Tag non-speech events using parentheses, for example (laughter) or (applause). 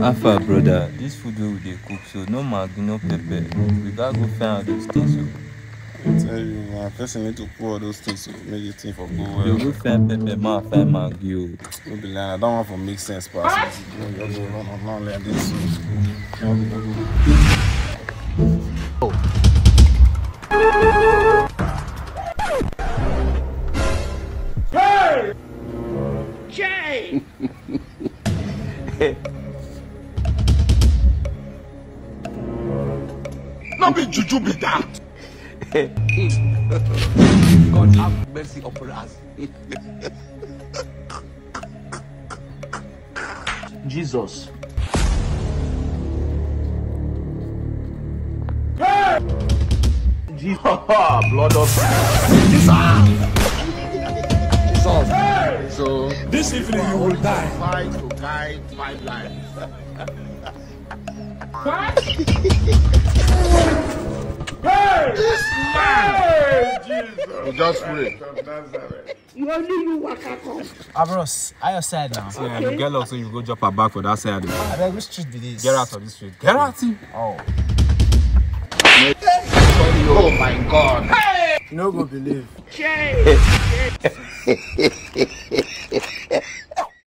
Alpha brother, this food wey we dey cook so no maggi, no pepper. We gats go find out those things o. I tell you, na person need to all those things to make the thing for go You well. go find pepper, ma find maggi o. No be lie, I don't want for make sense pass. You just go run on run like this. so. (laughs) No be juju be that. God have mercy upon us. Jesus. Jesus. (laughs) Blood of jesus So This evening you will die. fight to guide five lives. You just pray. Abros, how your side now? Yeah, you get lost so you go drop her back for that side. I beg, which street be this? Get out of this street. Get out. Oh, Oh my God. you no go believe. (laughs)